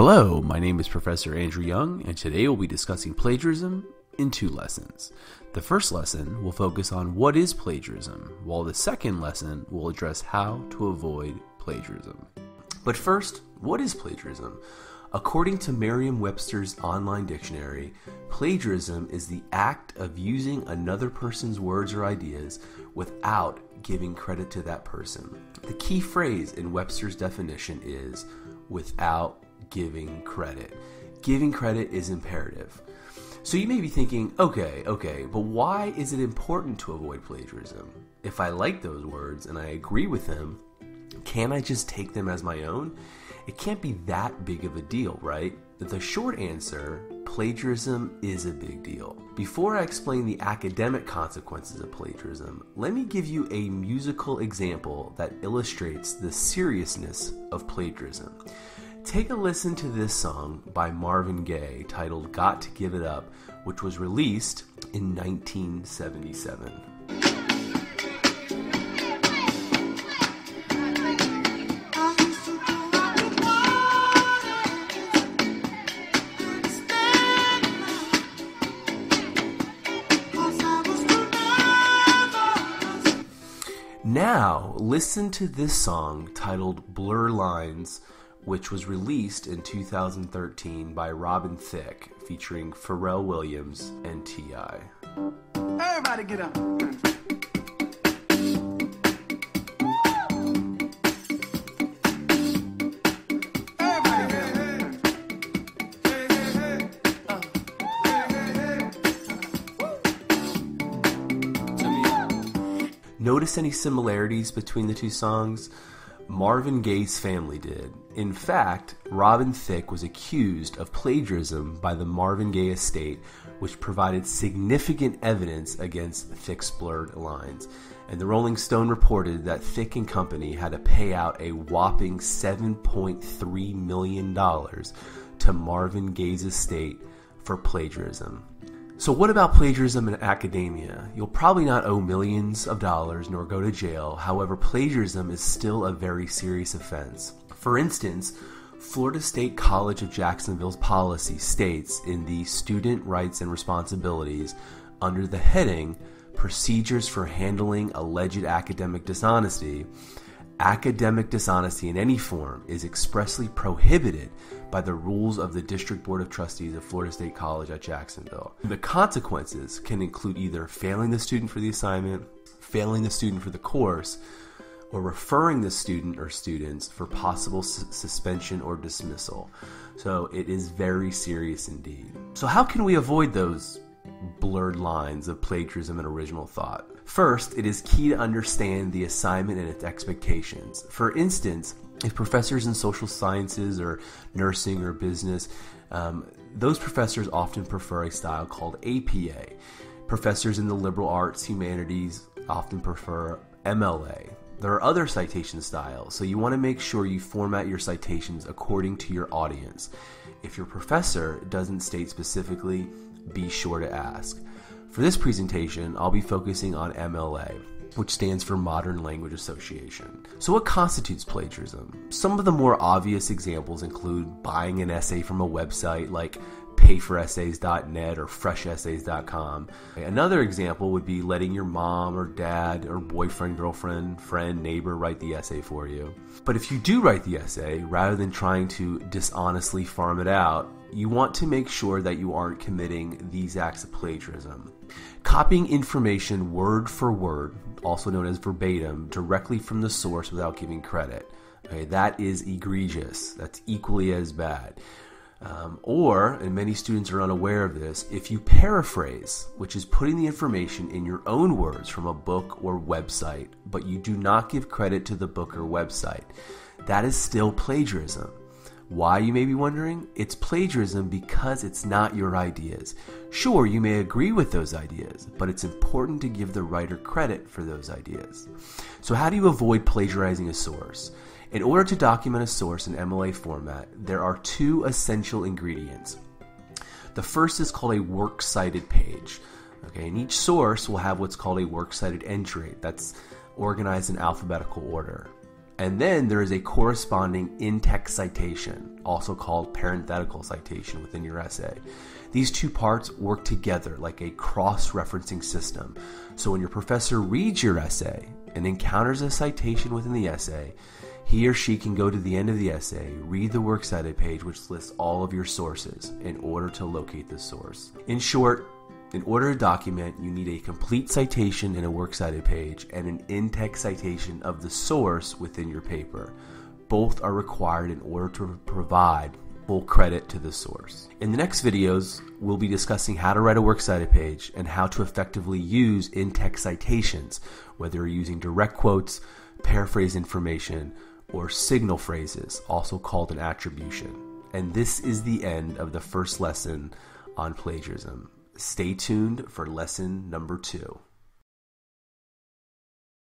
Hello, my name is Professor Andrew Young, and today we'll be discussing plagiarism in two lessons. The first lesson will focus on what is plagiarism, while the second lesson will address how to avoid plagiarism. But first, what is plagiarism? According to Merriam Webster's online dictionary, plagiarism is the act of using another person's words or ideas without giving credit to that person. The key phrase in Webster's definition is without giving credit. Giving credit is imperative. So you may be thinking, okay, okay, but why is it important to avoid plagiarism? If I like those words and I agree with them, can I just take them as my own? It can't be that big of a deal, right? The short answer plagiarism is a big deal. Before I explain the academic consequences of plagiarism, let me give you a musical example that illustrates the seriousness of plagiarism. Take a listen to this song by Marvin Gaye titled Got to Give It Up, which was released in 1977. Now, listen to this song titled Blurred Lines, which was released in 2013 by Robin Thicke, featuring Pharrell Williams and T.I. Everybody get up. Everybody get up. Notice any similarities between the two songs? Marvin Gaye's family did. In fact, Robin Thicke was accused of plagiarism by the Marvin Gaye estate, which provided significant evidence against Thicke's blurred lines. And the Rolling Stone reported that Thicke and Company had to pay out a whopping $7.3 million to Marvin Gaye's estate for plagiarism. So, what about plagiarism in academia? You'll probably not owe millions of dollars nor go to jail. However, plagiarism is still a very serious offense. For instance, Florida State College of Jacksonville's policy states in the Student Rights and Responsibilities under the heading Procedures for Handling Alleged Academic Dishonesty academic dishonesty in any form is expressly prohibited by the rules of the District Board of Trustees of Florida State College at Jacksonville. The consequences can include either failing the student for the assignment, failing the student for the course, or referring the student or students for possible su- suspension or dismissal. So it is very serious indeed. So, how can we avoid those blurred lines of plagiarism and original thought? First, it is key to understand the assignment and its expectations. For instance, if professors in social sciences or nursing or business, um, those professors often prefer a style called APA. Professors in the liberal arts, humanities often prefer MLA. There are other citation styles, so you want to make sure you format your citations according to your audience. If your professor doesn't state specifically, be sure to ask. For this presentation, I'll be focusing on MLA, which stands for Modern Language Association. So, what constitutes plagiarism? Some of the more obvious examples include buying an essay from a website like payforessays.net or freshessays.com. Another example would be letting your mom or dad or boyfriend, girlfriend, friend, neighbor write the essay for you. But if you do write the essay, rather than trying to dishonestly farm it out, you want to make sure that you aren't committing these acts of plagiarism. Copying information word for word, also known as verbatim, directly from the source without giving credit. Okay, that is egregious. That's equally as bad. Um, or, and many students are unaware of this, if you paraphrase, which is putting the information in your own words from a book or website, but you do not give credit to the book or website, that is still plagiarism. Why, you may be wondering? It's plagiarism because it's not your ideas. Sure, you may agree with those ideas, but it's important to give the writer credit for those ideas. So, how do you avoid plagiarizing a source? In order to document a source in MLA format, there are two essential ingredients. The first is called a works cited page. Okay, and each source will have what's called a works cited entry that's organized in alphabetical order. And then there is a corresponding in text citation, also called parenthetical citation within your essay. These two parts work together like a cross referencing system. So when your professor reads your essay and encounters a citation within the essay, he or she can go to the end of the essay, read the works cited page, which lists all of your sources, in order to locate the source. In short, in order to document, you need a complete citation in a works cited page and an in text citation of the source within your paper. Both are required in order to provide full credit to the source. In the next videos, we'll be discussing how to write a works cited page and how to effectively use in text citations, whether you're using direct quotes, paraphrase information, or signal phrases, also called an attribution. And this is the end of the first lesson on plagiarism. Stay tuned for lesson number two.